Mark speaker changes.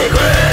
Speaker 1: secret.